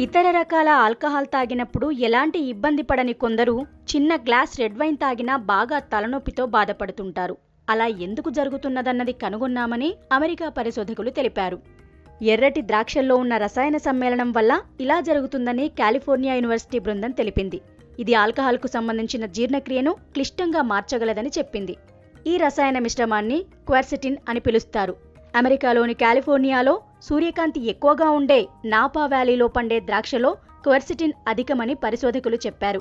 ఇతర రకాల ఆల్కహాల్ తాగినప్పుడు ఎలాంటి ఇబ్బంది పడని కొందరు చిన్న గ్లాస్ రెడ్ వైన్ తాగినా బాగా తలనొప్పితో బాధపడుతుంటారు. అలా ఎందుకు జరుగుతున్నదన్నది కనుగొన్నామని అమెరికా పరిశోధకులు తెలిపారు. ఎర్రటి ద్రాక్షల్లో ఉన్న రసాయన సమ్మేళనం వల్ల ఇలా జరుగుతుందని కాలిఫోర్నియా యూనివర్సిటీ బృందం తెలిపింది. ఇది ఆల్కహాల్కు సంబంధించిన జీర్ణక్రియను క్లిష్టంగా మార్చగలదని చెప్పింది. ఈ రసాయన మిశ్రమాన్ని క్వర్సిటిన్ అని పిలుస్తారు. అమెరికాలోని కాలిఫోర్నియాలో సూర్యకాంతి ఎక్కువగా ఉండే నాపా వ్యాలీలో పండే ద్రాక్షలో క్వర్సిటిన్ అధికమని పరిశోధకులు చెప్పారు.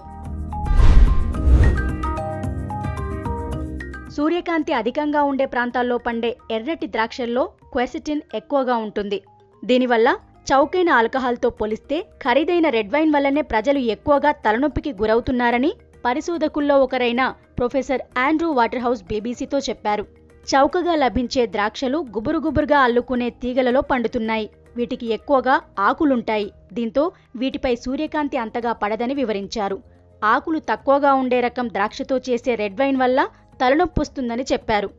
సూర్యకాంతి అధికంగా ఉండే ప్రాంతాల్లో పండే ఎర్రటి ద్రాక్షల్లో క్వెసిటిన్ ఎక్కువగా ఉంటుంది. దీనివల్ల చౌకైన ఆల్కహాల్తో పోలిస్తే ఖరీదైన రెడ్ వైన్ వల్లనే ప్రజలు ఎక్కువగా తలనొప్పికి గురవుతున్నారని పరిశోధకుల్లో ఒకరైన ప్రొఫెసర్ ఆండ్రూ వాటర్హౌస్ బీబీసీతో చెప్పారు. చౌకగా లభించే ద్రాక్షలు గుబురు గుబురుగా అల్లుకునే తీగలలో పండుతున్నాయి. వీటికి ఎక్కువగా ఆకులుంటాయి. దీంతో వీటిపై సూర్యకాంతి అంతగా పడదని వివరించారు. ఆకులు తక్కువగా ఉండే రకం ద్రాక్షతో చేసే రెడ్ వైన్ వల్ల తలనొప్పి వస్తుందని చెప్పారు.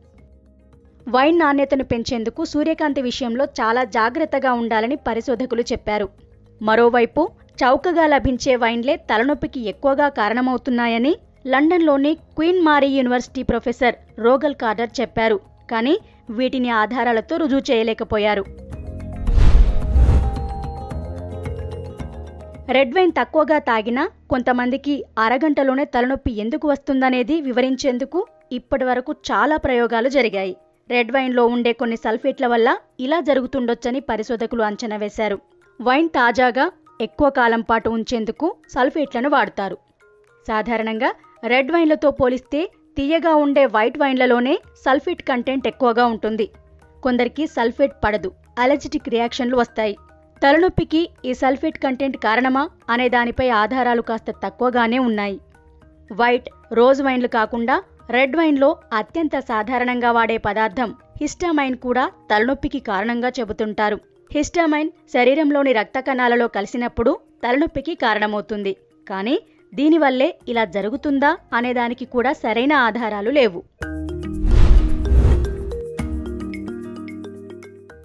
వైన్ నాణ్యతను పెంచేందుకు సూర్యకాంతి విషయంలో చాలా జాగ్రత్తగా ఉండాలని పరిశోధకులు చెప్పారు. మరోవైపు చౌకగా లభించే వైన్లే తలనొప్పికి ఎక్కువగా కారణమవుతున్నాయని లండన్లోని క్వీన్ మారీ యూనివర్సిటీ ప్రొఫెసర్ రోగల్ కార్డర్ చెప్పారు. కానీ వీటిని ఆధారాలతో రుజువు చేయలేకపోయారు. రెడ్ వైన్ తక్కువగా తాగినా కొంతమందికి అరగంటలోనే తలనొప్పి ఎందుకు వస్తుందనేది వివరించేందుకు ఇప్పటివరకు చాలా ప్రయోగాలు జరిగాయి. రెడ్ వైన్లో ఉండే కొన్ని సల్ఫేట్ల వల్ల ఇలా జరుగుతుండొచ్చని పరిశోధకులు అంచనా వేశారు. వైన్ తాజాగా ఎక్కువ కాలం పాటు ఉంచేందుకు సల్ఫేట్లను వాడతారు. సాధారణంగా రెడ్ వైన్లతో పోలిస్తే తీయగా ఉండే వైట్ వైన్లలోనే సల్ఫేట్ కంటెంట్ ఎక్కువగా ఉంటుంది. కొందరికి సల్ఫేట్ పడదు అలర్జిటిక్ రియాక్షన్లు వస్తాయి. తలనొప్పికి ఈ సల్ఫేట్ కంటెంట్ కారణమా అనే దానిపై ఆధారాలు కాస్త తక్కువగానే ఉన్నాయి. వైట్ రోజ్ వైన్లు కాకుండా రెడ్ వైన్లో అత్యంత సాధారణంగా వాడే పదార్థం హిస్టామైన్ కూడా తలనొప్పికి కారణంగా చెబుతుంటారు. హిస్టామైన్ శరీరంలోని రక్త కణాలలో కలిసినప్పుడు తలనొప్పికి కారణమవుతుంది. కానీ దీనివల్లే ఇలా జరుగుతుందా అనేదానికి కూడా సరైన ఆధారాలు లేవు.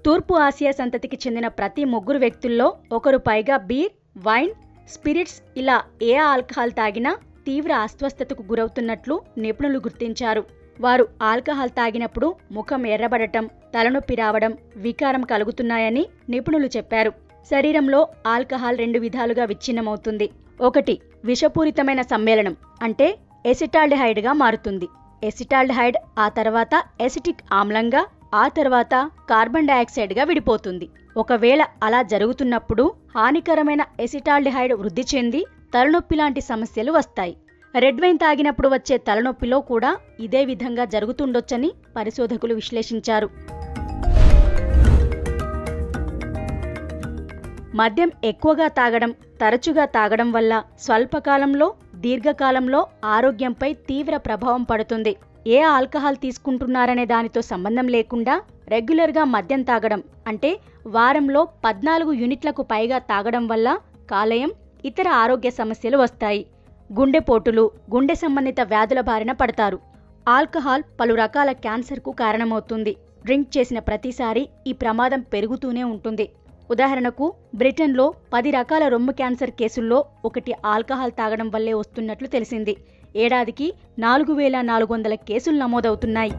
తూర్పు ఆసియా సంతతికి చెందిన ప్రతి ముగ్గురు వ్యక్తుల్లో ఒకరు పైగా బీర్ వైన్ స్పిరిట్స్ ఇలా ఏ ఆల్కహాల్ తాగినా తీవ్ర అస్వస్థతకు గురవుతున్నట్లు నిపుణులు గుర్తించారు. వారు ఆల్కహాల్ తాగినప్పుడు ముఖం ఎర్రబడటం తలనొప్పి రావడం వికారం కలుగుతున్నాయని నిపుణులు చెప్పారు. శరీరంలో ఆల్కహాల్ రెండు విధాలుగా విచ్ఛిన్నమవుతుంది. ఒకటి విషపూరితమైన సమ్మేళనం అంటే ఎసిటాల్డిహైడ్గా మారుతుంది. ఎసిటాల్డిహైడ్ ఆ తర్వాత ఎసిటిక్ ఆమ్లంగా ఆ తర్వాత కార్బన్ డయాక్సైడ్గా విడిపోతుంది. ఒకవేళ అలా జరుగుతున్నప్పుడు హానికరమైన ఎసిటాల్డిహైడ్ వృద్ధి చెంది తలనొప్పి లాంటి సమస్యలు వస్తాయి. రెడ్ వైన్ తాగినప్పుడు వచ్చే తలనొప్పిలో కూడా ఇదే విధంగా జరుగుతుండొచ్చని పరిశోధకులు విశ్లేషించారు. మద్యం ఎక్కువగా తాగడం తరచుగా తాగడం వల్ల స్వల్పకాలంలో దీర్ఘకాలంలో ఆరోగ్యంపై తీవ్ర ప్రభావం పడుతుంది. ఏ ఆల్కహాల్ తీసుకుంటున్నారనే దానితో సంబంధం లేకుండా రెగ్యులర్గా మద్యం తాగడం అంటే వారంలో పద్నాలుగు యూనిట్లకు పైగా తాగడం వల్ల కాలేయం ఇతర ఆరోగ్య సమస్యలు వస్తాయి. గుండెపోటులు గుండె సంబంధిత వ్యాధుల బారిన పడతారు. ఆల్కహాల్ పలు రకాల క్యాన్సర్కు కారణమవుతుంది. డ్రింక్ చేసిన ప్రతిసారి ఈ ప్రమాదం పెరుగుతూనే ఉంటుంది. ఉదాహరణకు బ్రిటన్లో పది రకాల రొమ్ము క్యాన్సర్ కేసుల్లో ఒకటి ఆల్కహాల్ తాగడం వల్లే వస్తున్నట్లు తెలిసింది. ఏడాదికి నాలుగు వేల నాలుగు వందల కేసులు నమోదవుతున్నాయి.